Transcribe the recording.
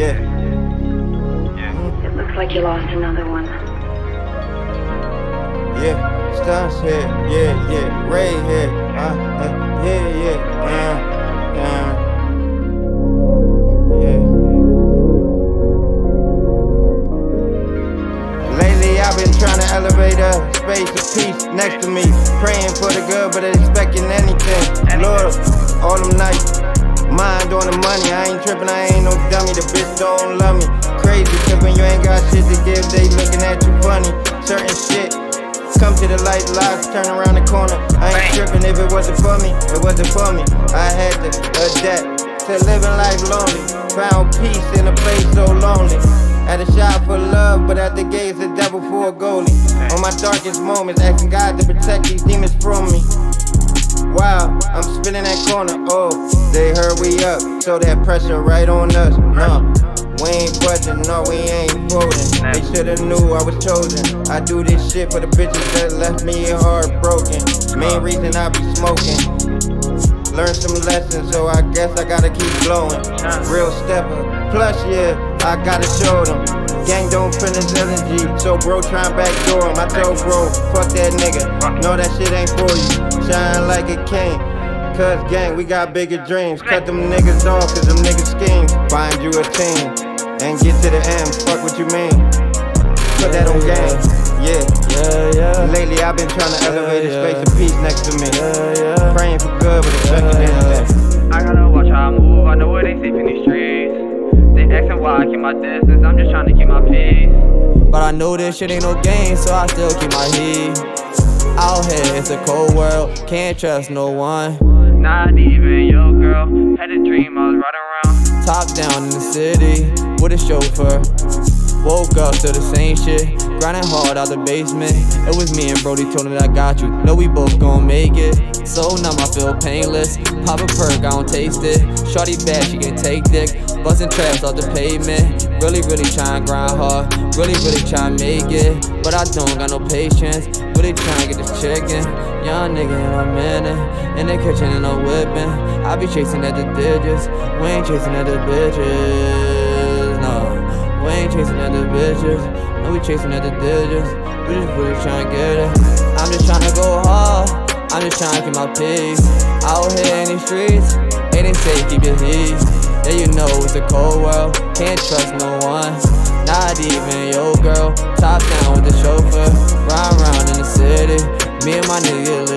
Yeah. It looks like you lost another one. Yeah, Stunts here, yeah, yeah, Ray here, uh, uh yeah, yeah, uh, uh, yeah. Lately I've been trying to elevate a space of peace next to me, praying for the good but expecting anything. Lord, all them nights, mind on the money, I ain't tripping, I ain't no dummy, the bitch don't love me. Crazy, when you ain't got shit to give, they looking at you funny. Certain shit Come to the light, lights turn around the corner. I ain't tripping if it wasn't for me, it wasn't for me. I had to adapt to living life lonely. Found peace in a place so lonely. At a shop for love, but at the gates, the devil for a goalie. On my darkest moments, asking God to protect these demons from me. Wow, I'm spinning that corner. Oh, they heard we up, so that pressure right on us. No, we ain't budging, no, we ain't folding. They shoulda knew I was chosen. I do this shit for the bitches that left me heartbroken. Main reason I be smoking. Learn some lessons, so I guess I gotta keep blowing. Real stepper, plus yeah, I gotta show them. Gang don't finish energy, so bro try tryin' backdoor him. I told bro, fuck that nigga. No, that shit ain't for you. Shine like a king. Cause gang, we got bigger dreams. Cut them niggas off, cause them niggas schemes. Find you a team and get to the end. Fuck what you mean. Put that on game. Yeah. Yeah, yeah. Lately I've been trying to elevate a yeah. space of peace next to me. Yeah, yeah. Praying for good, but expecting Yeah, anything. I gotta watch how I move, I know what they safe in these streets. They asking why I keep my distance, I'm just trying to keep my peace. But I know this shit ain't no game, so I still keep my heat. Out here, it's a cold world, can't trust no one. Not even your girl, had a dream I was riding around. Top down in the city with a chauffeur. Woke up to the same shit, grinding hard out the basement. It was me and Brody told him that I got you. Know we both gon' make it. So numb, I feel painless. Pop a perk, I don't taste it. Shorty bad, she can take dick. Bustin' traps off the pavement. Really, really tryin' grind hard. Really, really tryin' make it. But I don't got no patience. Really tryin' get this chicken. Young nigga in a minute. In the kitchen and I'm whipping. I be chasing at the digits. We ain't chasing at the bitches. No. We ain't chasing at the bitches. No, we chasing at the digits. We just really tryna get it. I'm just tryna go hard. I'm just tryna keep my peace. Out here in these streets, it ain't safe, keep your heat. Yeah, you know it's a cold world. Can't trust no one. Not even your girl. Top down with the chauffeur. Ride around in the city. Me and my niggas